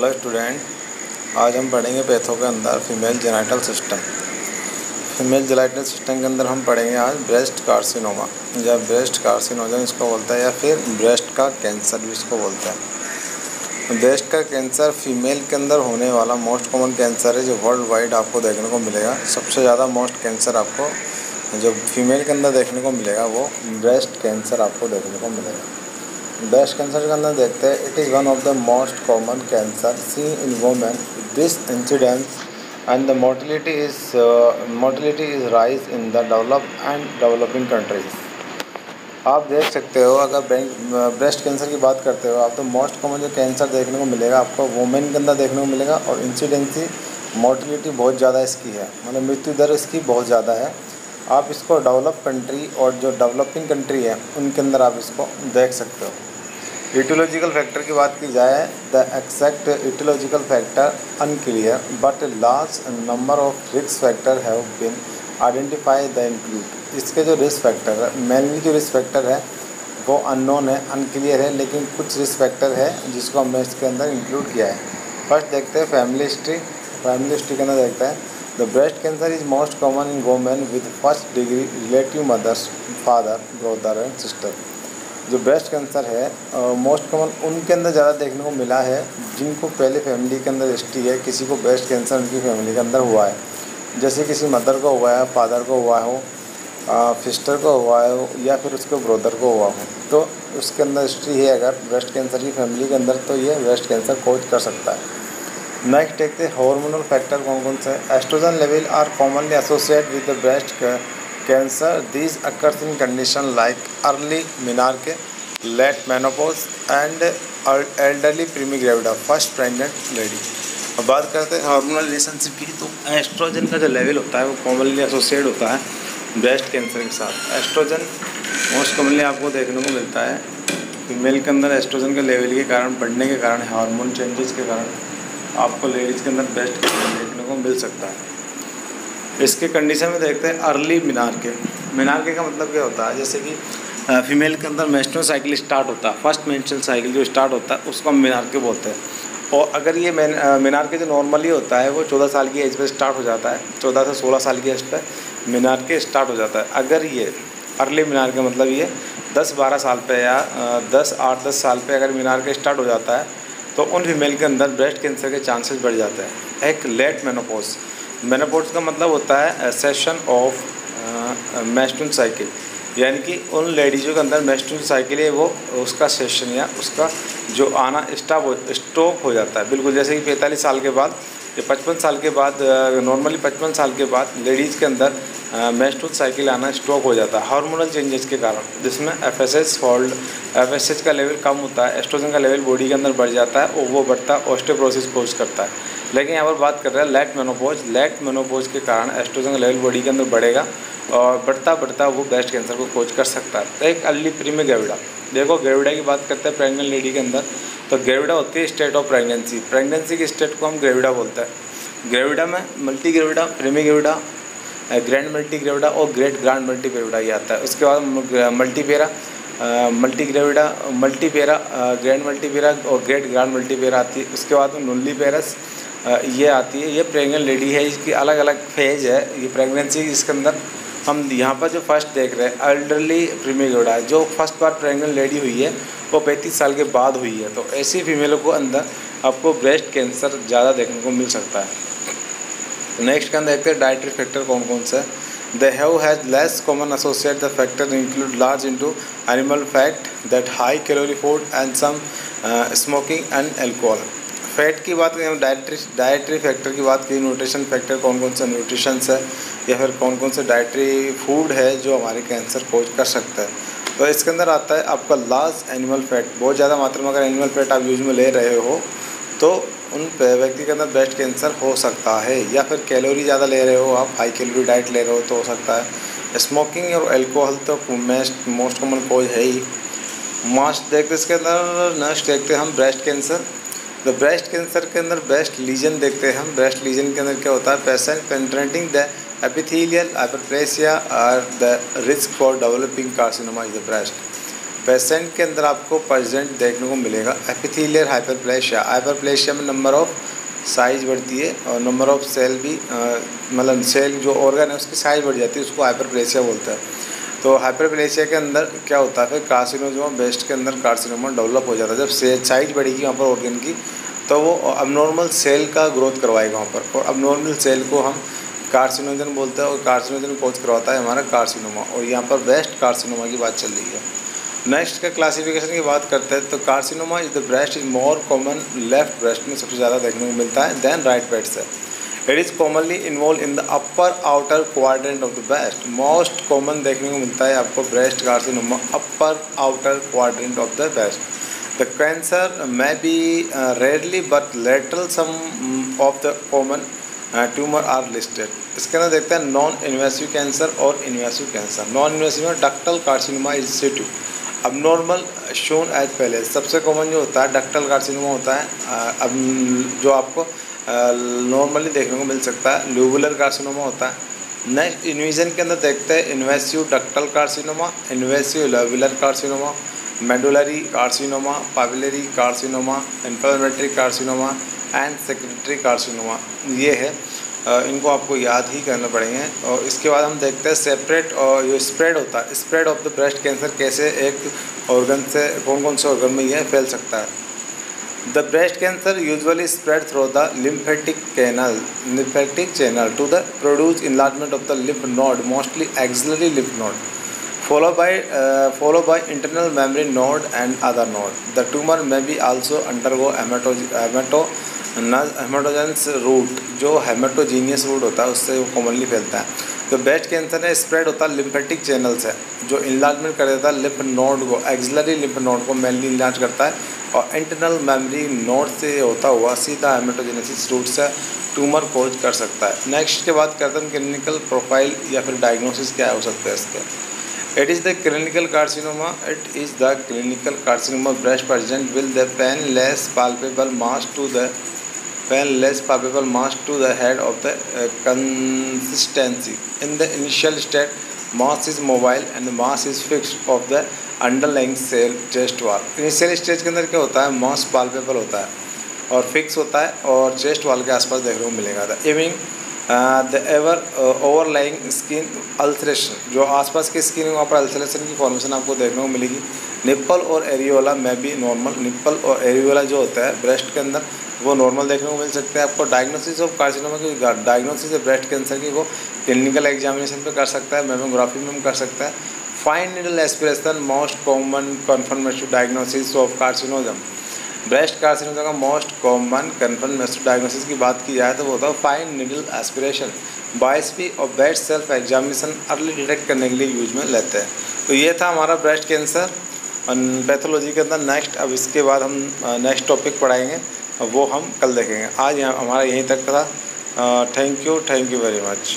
Hello student आज हम पढ़ेंगे पैथो के अंदर female genital system female genital system के अंदर हम पढ़ेंगे आज ब्रेस्ट कार्सिनोमा या ब्रेस्ट कार्सिनोजन इसको बोलता है या फिर ब्रेस्ट का कैंसर भी इसको बोलता है. ब्रेस्ट का कैंसर फीमेल के अंदर होने वाला मोस्ट कॉमन कैंसर है जो वर्ल्ड वाइड आपको देखने को मिलेगा. सबसे ज़्यादा मोस्ट कैंसर आपको जो फीमेल के अंदर देखने को मिलेगा वो ब्रेस्ट कैंसर आपको देखने को मिलेगा. ब्रेस्ट कैंसर के अंदर देखते हैं it is one of the most common cancer see in women this incidence and the motility is motility is rise in the develop and developing countries आप देख सकते हो अगर ब्रेस्ट कैंसर uh, की बात करते हो आप तो मोस्ट कॉमन जो कैंसर देखने को मिलेगा आपको वुमेन के अंदर देखने को मिलेगा और इंसिडेंसी मोटिलिटी बहुत ज़्यादा इसकी है। मतलब मृत्यु दर इसकी बहुत ज़्यादा है। आप इसको डेवलप कंट्री और जो डेवलपिंग कंट्री है उनके अंदर आप इसको देख सकते हो। यूटियोलॉजिकल फैक्टर की बात की जाए the exact aetiological factor unclear but large number of risk factor have been identify the include इसके जो रिस्क फैक्टर है मेनली जो रिस्क फैक्टर है, वो अननोन है अनक्लियर है, लेकिन कुछ रिस्क फैक्टर है जिसको हमने इसके अंदर इंक्लूड किया है। फ़र्स्ट देखते हैं फैमिली हिस्ट्री फैमिली हिस्ट्री के अंदर देखते हैं। The breast cancer is most common in women with first degree relative mothers father brother and sister जो ब्रेस्ट कैंसर है मोस्ट कॉमन उनके अंदर ज़्यादा देखने को मिला है, जिनको पहले फैमिली के अंदर हिस्ट्री है, किसी को ब्रेस्ट कैंसर उनकी फैमिली के अंदर हुआ है। जैसे किसी मदर को हुआ है फादर को हुआ हो सिस्टर को हुआ हो, या फिर उसके ब्रदर को हुआ हो तो उसके अंदर हिस्ट्री है अगर ब्रेस्ट कैंसर की फैमिली के अंदर तो ये ब्रेस्ट कैंसर कोज कर सकता है। नेक्स्ट देखते हैं हार्मोनल फैक्टर कौन कौन से oestrogen level are commonly associate with the breast cancer. These occurs in condition like early menarche, late menopause and elderly primigravida, first pregnant lady. अब बात करते हैं हार्मोनल रिलेशनशिप की तो एस्ट्रोजन का जो लेवल होता है वो कॉमनली एसोसिएट होता है ब्रेस्ट कैंसर के साथ एस्ट्रोजन मोस्ट कॉमनली आपको देखने को मिलता है फीमेल के अंदर एस्ट्रोजन के लेवल के कारण बढ़ने के कारण हार्मोन चेंजेस के कारण आपको लेडीज़ के अंदर ब्रेस्ट कैंसर देखने को मिल सकता है इसके कंडीशन में देखते हैं अर्ली मीनार के। मीनार के का मतलब क्या होता है? जैसे कि फीमेल के अंदर मेंस्ट्रुअल साइकिल स्टार्ट होता है। फ़र्स्ट मेंस्ट्रुअल साइकिल जो स्टार्ट होता है, उसको हम मीनार के बोलते हैं। और अगर ये मीनार के जो नॉर्मली होता है, वो चौदह साल की एज पर स्टार्ट हो जाता है। चौदह से सोलह साल की एज पर मीनार के स्टार्ट हो जाता है। अगर ये अर्ली मीनार का मतलब ये दस बारह साल पे या दस आठ दस साल पे अगर मीनार के स्टार्ट हो जाता है तो उन फीमेल के अंदर ब्रेस्ट कैंसर के चांसेस बढ़ जाते हैं। एक लेट मेनोपोज मेनोपोज का मतलब होता है सेशन ऑफ़ मेस्टून साइकिल यानी कि उन लेडीज़ों के अंदर मेस्टून साइकिल है, वो उसका सेशन या उसका जो आना स्टॉप हो स्टॉप हो जाता है। बिल्कुल, जैसे कि पैंतालीस साल के बाद, या पचपन साल के बाद नॉर्मली पचपन साल के बाद लेडीज़ के अंदर मेस्टून साइकिल आना स्टॉप हो जाता है हार्मोनल चेंजेस के कारण, जिसमें F S H fault F S H का लेवल कम होता है एस्ट्रोजन का लेवल बॉडी के अंदर बढ़ जाता है, वो बढ़ता है ऑस्टियोप्रोसिस कोज करता है। लेकिन यहाँ पर बात कर रहे हैं लेट मेनोपोज लेट मेनोपोज के कारण एस्ट्रोजन लेवल बॉडी के अंदर बढ़ेगा और बढ़ता बढ़ता वो ब्रेस्ट कैंसर को खोज कर सकता है। तो एक अर्ली प्री गेविडा देखो गेविडा की बात करते हैं प्रेगनेंट लेडी के अंदर। तो ग्रेविडा होती है स्टेट ऑफ़ प्रेगनेंसी प्रेगनेंसी की स्टेट को हम ग्रेविडा बोलते हैं। ग्रेविडा में multi gravida primi gravida grand multi gravida और ग्रेट ग्रांड मल्टी ग्रेविडा ये आता है। उसके बाद multipara multi gravida multipara grand multipara और ग्रेट ग्रांड मल्टीपेरा आती है। उसके बाद नुल्ली पेरस ये आती है, ये प्रेगनेंट लेडी है, इसकी अलग अलग फ़ेज़ है, ये प्रेगनेंसी इसके अंदर हम यहाँ पर जो फ़र्स्ट देख रहे हैं अल्डरली एल्डरली प्रीमियोडा जो फ़र्स्ट बार प्रेगनेंट लेडी हुई है, वो पैंतीस साल के बाद हुई है तो ऐसी फीमेलों को अंदर आपको ब्रेस्ट कैंसर ज़्यादा देखने को मिल सकता है। नेक्स्ट के अंदर देखते हैं डाइटरी फैक्टर कौन कौन सा है? The have has less common associate the factor include large into animal fact that high calorie food and some smoking and alcohol fat की बात करें डाइट्री डाइट्री फैक्टर की बात करें न्यूट्रिशन फैक्टर कौन कौन से न्यूट्रिशंस है, या फिर कौन कौन से डाइट्री फ़ूड है जो हमारे कैंसर कोज कर सकता है। तो इसके अंदर आता है आपका लार्ज एनिमल फैट बहुत ज़्यादा मात्रा में अगर एनिमल फैट आप यूज़ में ले रहे हो तो उन व्यक्ति के अंदर ब्रेस्ट कैंसर हो सकता है, या फिर कैलोरी ज़्यादा ले रहे हो आप हाई कैलोरी डाइट ले रहे हो तो हो सकता है। स्मोकिंग और एल्कोहल तो मेस्ट मोस्ट कॉमन कोज है ही। मास्ट देखते इसके अंदर नेक्स्ट देखते हैं हम ब्रेस्ट कैंसर तो ब्रेस्ट कैंसर के अंदर ब्रेस्ट लीजन देखते हैं हम। ब्रेस्ट लीजन के अंदर क्या होता है? Patient penetrating the epithelial hyperplasia और the risk for developing carcinoma is the breast patient के अंदर आपको प्रेजेंट देखने को मिलेगा। एपिथीलियर हाइपरप्लेशिया हाइपरप्लेशिया में नंबर ऑफ़ साइज़ बढ़ती है और नंबर ऑफ़ सेल भी मतलब सेल जो ऑर्गन है उसकी साइज़ बढ़ जाती है, उसको हाइपरप्लेशिया बोलते हैं। तो हाइपरप्लेशिया के अंदर क्या होता है? फिर कार्सिनोजोमा बेस्ट के अंदर कार्सिनोमा डेवलप हो जाता है। जब साइज़ बढ़ेगी वहाँ पर ऑर्गन की तो वो अबनॉर्मल सेल का ग्रोथ करवाएगा वहाँ पर। और अबनॉर्मल सेल को हम कार्सिनोजन बोलते हैं और कार्सिनोजन कोच करवाता है हमारा कार्सिनोमा और यहाँ पर बेस्ट कार्सिनोमा की बात चल रही है। नेक्स्ट का क्लासिफिकेशन की बात करते हैं तो carcinoma is the breast is more common left breast में सबसे ज़्यादा देखने को मिलता है देन राइट ब्रेस्ट है। It is commonly involve in the upper outer quadrant of the breast most common देखने को मिलता है आपको breast carcinoma upper outer quadrant of the breast the cancer may be rarely but lateral sum of the common tumour are listed इसके अंदर देखते हैं non invasive cancer और इन्वेसिव कैंसर नॉन इन्वेसिव में डक्टल कार्सिनोमा इज़ सिटू अब normal shown as पहले सबसे common जो होता है डक्टल कार्सिनोमा होता है अब जो आपको नॉर्मली देखने को मिल सकता है। ल्यूबुलर कार्सिनोमा होता है। नेक्स्ट इन्विजन के अंदर देखते हैं। Invasive ductal carcinoma invasive lobular carcinoma medullary carcinoma papillary carcinoma inflammatory carcinoma and secretory carcinoma ये है। इनको आपको याद ही करना पड़ेंगे। और इसके बाद हम देखते हैं सेपरेट और जो स्प्रेड होता है। Spread of the breast cancer कैसे एक ऑर्गन से कौन कौन से ऑर्गन में यह फैल सकता है। The breast cancer usually spread through the lymphatic canal lymphatic channel to the produce enlargement of the lymph node mostly axillary lymph node uh, follow by internal memory node and other node. The tumor may be also undergo hemato, hemato hematogenous route जो haematogenous route होता है उससे वो commonly फैलता है। तो breast cancer है spread होता है लिम्फेटिक चैनल से जो इन्लार्जमेंट कर देता है लिम्फ नोड को एक्सलरी लिम्फ नोड को मेनली इन्लार्ज करता है। और इंटरनल मेमोरी नोड से होता हुआ सीधा हेमाटोजेनेसिस रूट से ट्यूमर कोज कर सकता है। नेक्स्ट के बाद करते हैं क्लिनिकल प्रोफ़ाइल या फिर डायग्नोसिस क्या हो सकता है इसके। It is the clinical carcinoma it is the clinical carcinoma breast present will the painless palpable mass to the when less palpable to the head of the uh, consistency. In the initial state, mass is mobile and the mass is fixed of the underlying cell chest wall initial stage के अंदर क्या होता है? मास palpable होता है और fix होता है और चेस्ट वाल के आसपास देखने को मिलेगा। था इविंग the ever overlying skin ulceration जो आसपास की स्किन है वहाँ पर अल्सरेशन की फॉर्मेशन आपको देखने को मिलेगी। निप्पल और एरियोला में भी नॉर्मल निप्पल और एरियोला जो होता है ब्रेस्ट के अंदर वो नॉर्मल देखने को मिल सकते हैं। आपको डायग्नोसिस ऑफ़ कार्सिनोमा की डायग्नोसिस ऑफ़ ब्रेस्ट कैंसर की वो क्लिनिकल एग्जामिनेशन पे कर सकता है मेमोग्राफी में कर सकता है। Fine needle aspiration most common confirmation diagnosis of carcinoma breast carcinoma का मोस्ट कॉमन कन्फर्मेशन डायग्नोसिस की बात की जाए तो वो होता है फाइन निडल एस्पिरेशन बायसपी और breast self examination early detect करने के लिए यूज़ में लेते हैं। तो ये था हमारा ब्रेस्ट कैंसर पैथोलॉजी के अंदर नेक्स्ट अब इसके बाद हम नेक्स्ट टॉपिक पढ़ाएँगे। वो हम कल देखेंगे। आज यहाँ हमारा यहीं तक था। Thank you thank you very much